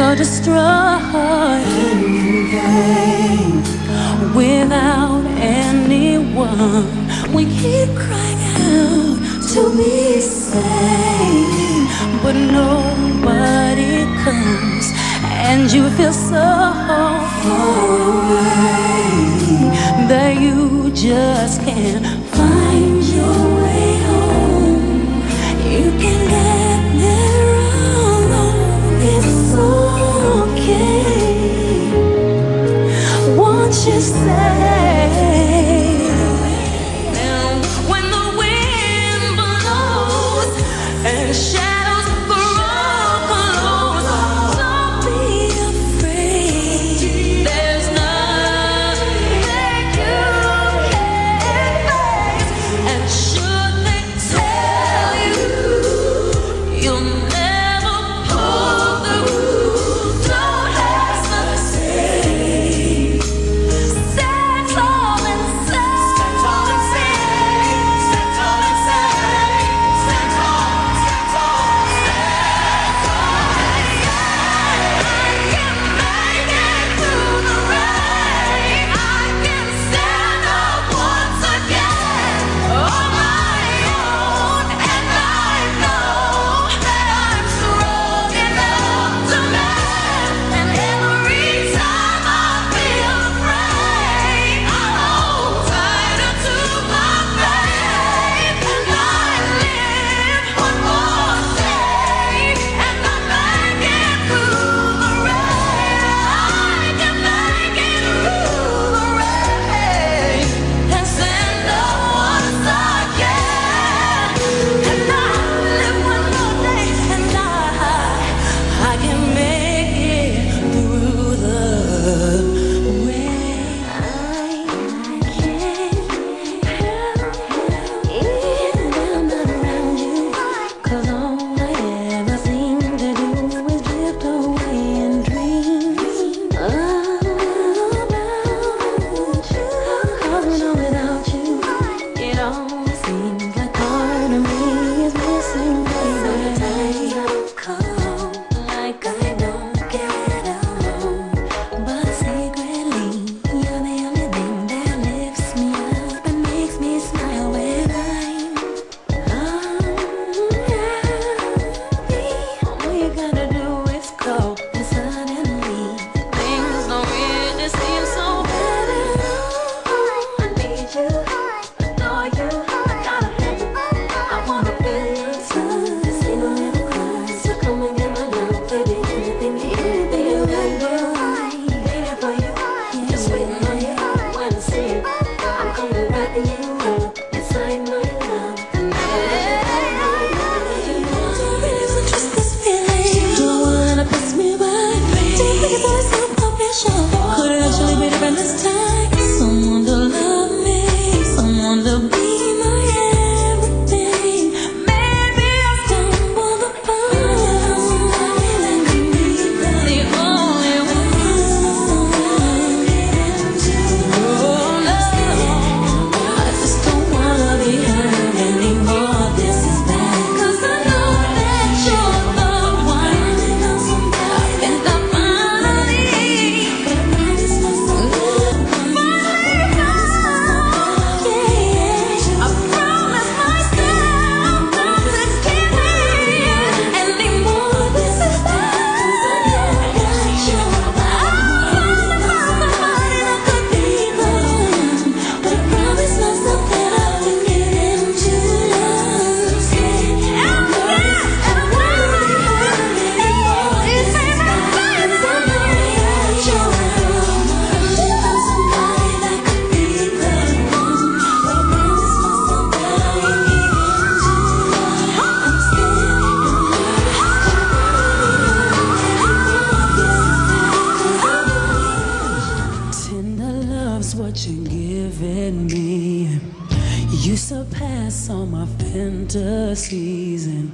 you're destroyed without anyone. We keep crying out to be saved, but nobody comes, and you feel so far away. You'll all my fantasies, and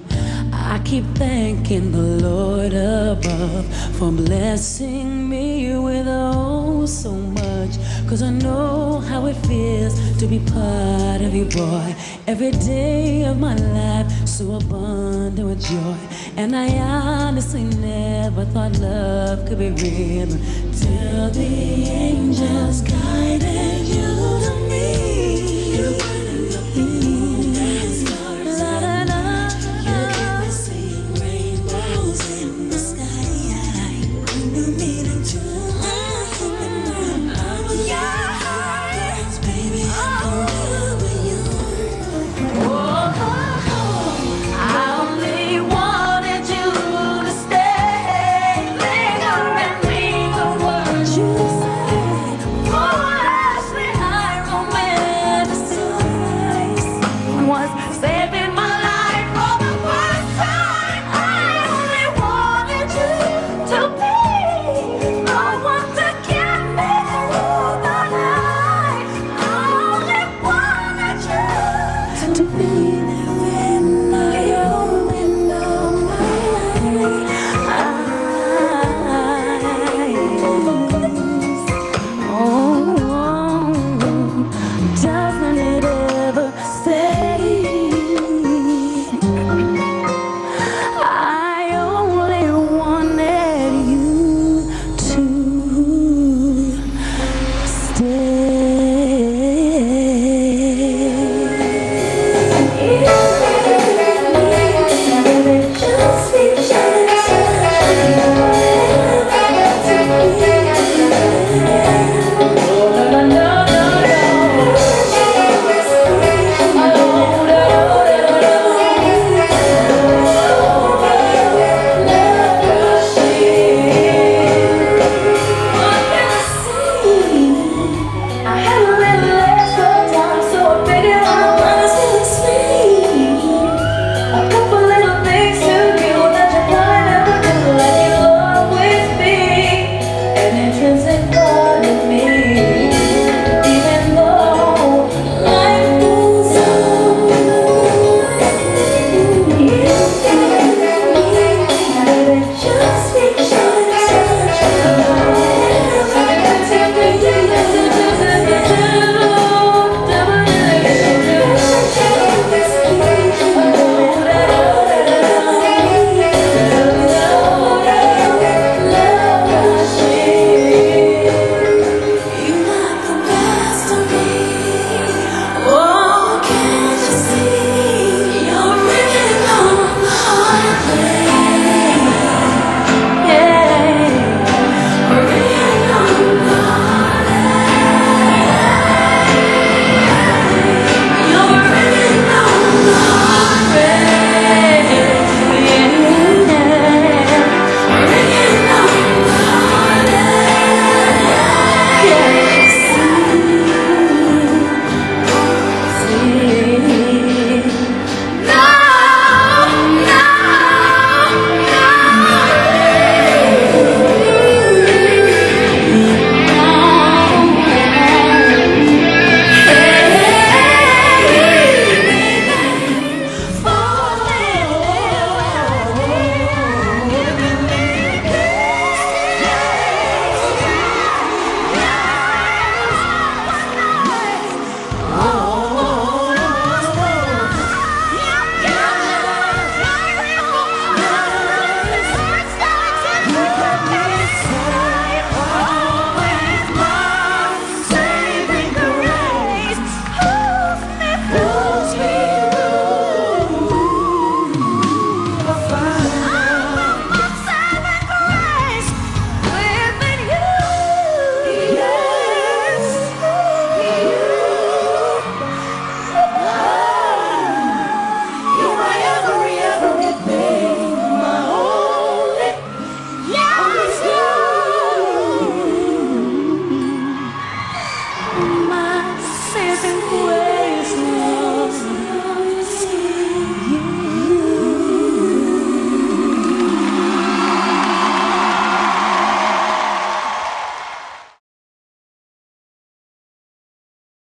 I keep thanking the Lord above for blessing me with oh so much. Cause I know how it feels to be part of you, boy. Every day of my life, so abundant with joy. And I honestly never thought love could be real till the angels guided you to me. You To. to be.